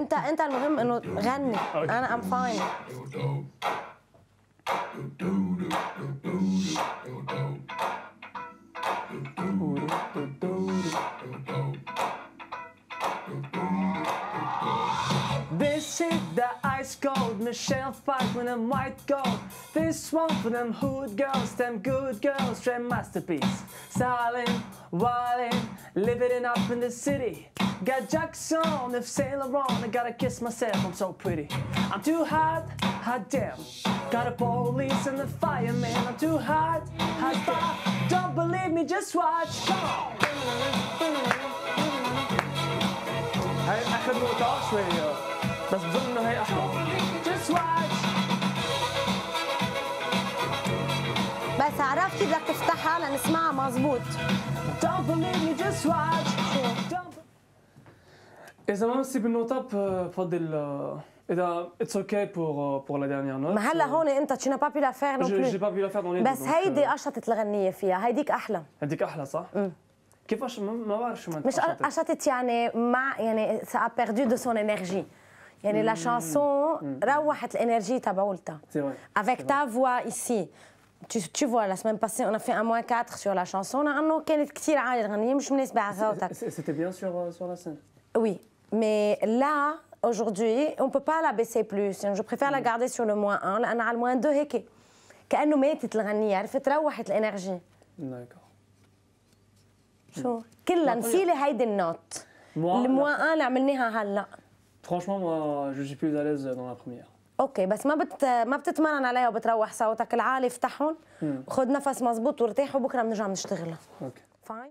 انت انت المهم انه غني انا ام فاين This shit the ice cold, Michelle Pfeiffer I'm white gold. This one for them hood girls, them good girls, straight masterpiece. Silent, wildin', living it up in the city. Got jacks on, if sail around, I gotta kiss myself, I'm so pretty. I'm too hot, hot damn. Got a police and the fireman, I'm too hot, hot damn. Don't believe me, just watch, come on. هاي اخر نقطة شوية بس بظن انه هي احلى Just watch بس عرفت كيف بدك تفتحها لنسمعها مزبوط Don't believe me just watch Don't- إذا ما مسي بالنوتة بفضل آه، إذا اتس اوكي بور بور لا ديرنيير نوت ما هلا هون انت tu n'as pas pu la faire non جي plus با بي لا فير دون لي بس هيدي قشطت الغنية فيها هيديك أحلى هديك أحلى صح؟ كيفاش ما ما بعرف شو ما مش قشطت يعني مع يعني ça a perdu de son énergie يعني لا شانسون روحت الانرجي تبعولتها C'est vrai, avec c'est ta voix ici tu, tu vois la semaine passée on a fait un moins 4 sur la chanson لأنه كانت كثير عالية الغنية مش مناسبة على صوتك C'était bien sur euh, sur la scène Oui, mais là, aujourd'hui, on ne peut pas la baisser plus. Je préfère la garder sur le moins 1 لأن على الموان 2 هيك كأنه ماتت الغنية عرفت روحت الانرجي D'accord. شو كلها نسيلي هيدي النوت الموان 1 اللي عملناها هلا Franchement, moi, je suis plus à l'aise dans la première. أوكي بس ما بت ما بتتمرن عليها وبتروح صوتك العالي افتحهم وخذ نفس مزبوط وارتاح وبكره بنرجع بنشتغلها Ok. فاين